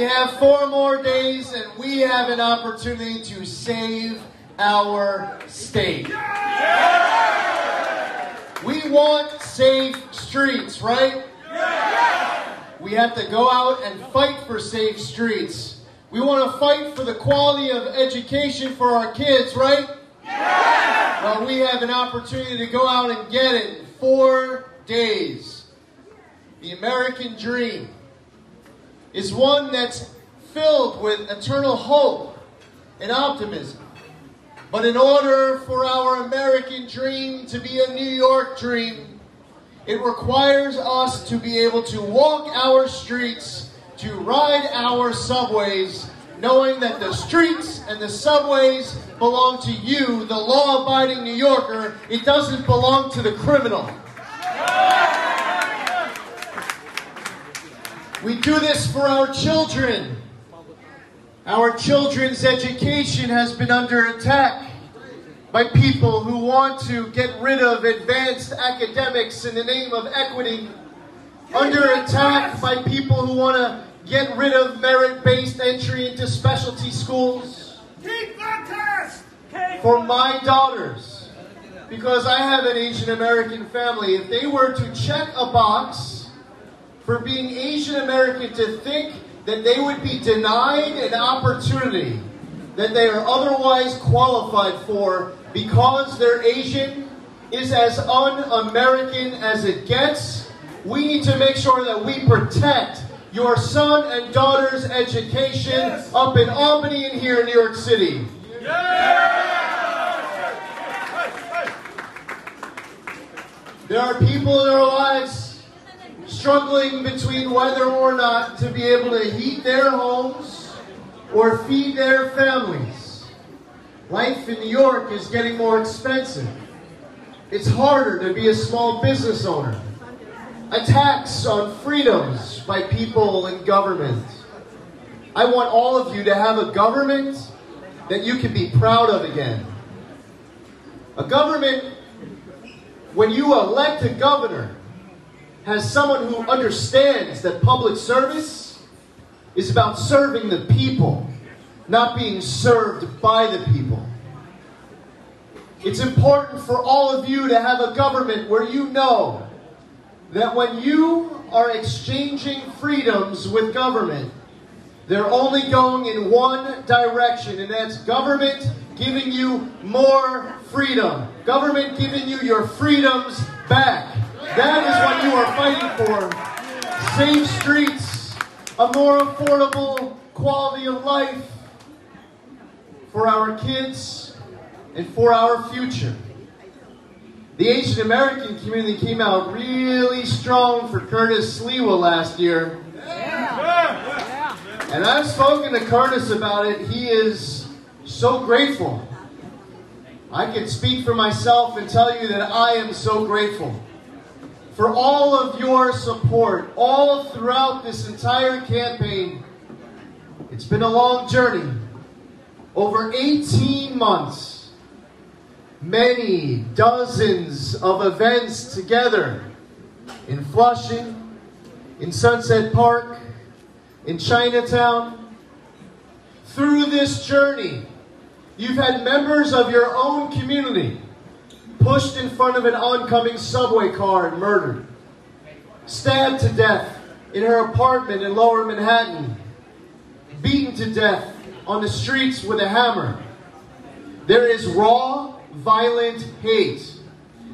have four more days and we have an opportunity to save our state. We want safe streets, right? We have to go out and fight for safe streets. We want to fight for the quality of education for our kids, right? Well, we have an opportunity to go out and get it in four days. The American dream is one that's filled with eternal hope and optimism. But in order for our American dream to be a New York dream, it requires us to be able to walk our streets, to ride our subways, knowing that the streets and the subways belong to you, the law abiding New Yorker. It doesn't belong to the criminal. We do this for our children. Our children's education has been under attack by people who want to get rid of advanced academics in the name of equity, under attack by people who want to get rid of merit-based entry into specialty schools. For my daughters, because I have an Asian American family, if they were to check a box for being Asian American to think that they would be denied an opportunity that they are otherwise qualified for because they're Asian is as un-American as it gets. We need to make sure that we protect your son and daughter's education yes. up in Albany and here in New York City. There are people in our lives struggling between whether or not to be able to heat their homes or feed their families. Life in New York is getting more expensive. It's harder to be a small business owner. Attacks on freedoms by people and government. I want all of you to have a government that you can be proud of again. A government, when you elect a governor, has someone who understands that public service is about serving the people, not being served by the people. It's important for all of you to have a government where you know that when you are exchanging freedoms with government, they're only going in one direction, and that's government giving you more freedom. Government giving you your freedoms back. That is what are fighting for. Safe streets, a more affordable quality of life for our kids and for our future. The Asian American community came out really strong for Curtis Sliwa last year. And I've spoken to Curtis about it. He is so grateful. I can speak for myself and tell you that I am so grateful for all of your support all throughout this entire campaign. It's been a long journey. Over 18 months many dozens of events together in Flushing, in Sunset Park, in Chinatown. Through this journey, you've had members of your own community pushed in front of an oncoming subway car and murdered, stabbed to death in her apartment in lower Manhattan, beaten to death on the streets with a hammer. There is raw violent hate.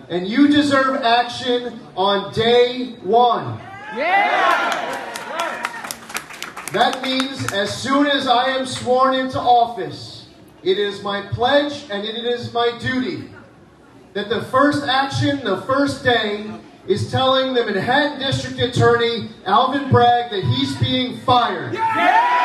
And you deserve action on day one. Yeah! That means as soon as I am sworn into office, it is my pledge and it is my duty that the first action, the first day, is telling the Manhattan District Attorney, Alvin Bragg, that he's being fired. Yeah!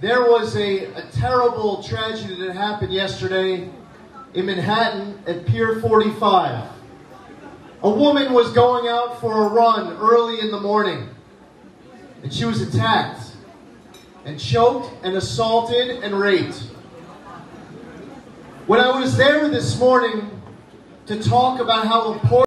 There was a, a terrible tragedy that happened yesterday in Manhattan at Pier 45. A woman was going out for a run early in the morning, and she was attacked and choked and assaulted and raped. When I was there this morning, to talk about how important